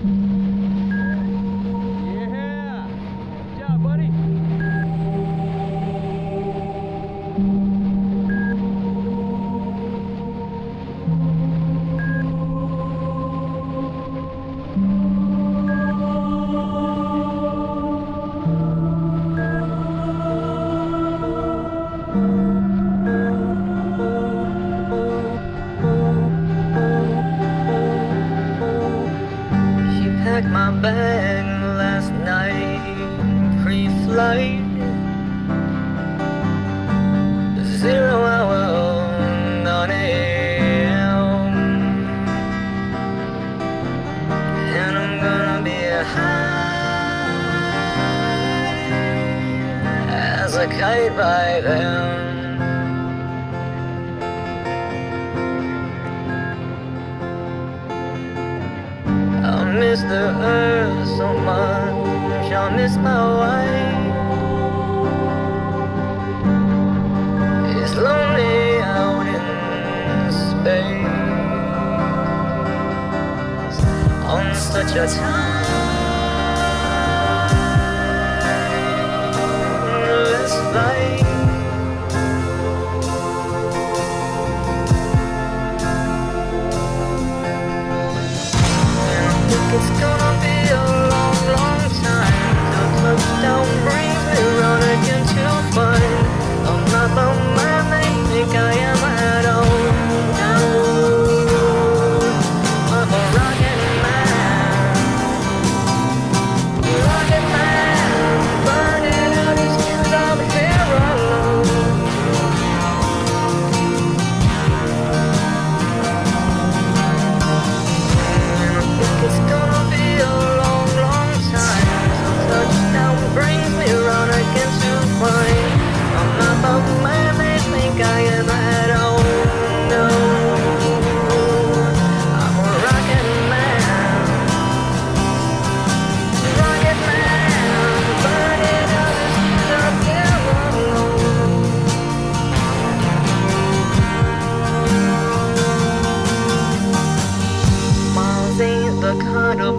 Yeah. Packed my bag last night, pre-flight. Zero hour, nine a.m. And I'm gonna be high as a kite by then. Miss the earth so much. I miss my wife. It's lonely out in space on such a timeless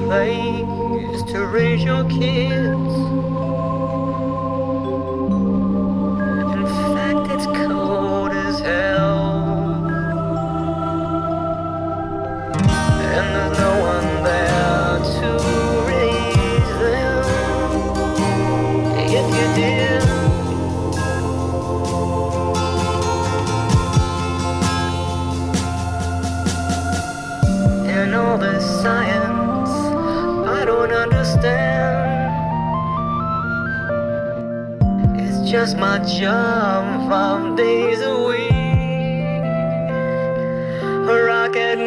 place to raise your kids. In fact, it's cold as hell. And there's no one there to raise them. If you did. And all this science It's just my job five days a week. Rocket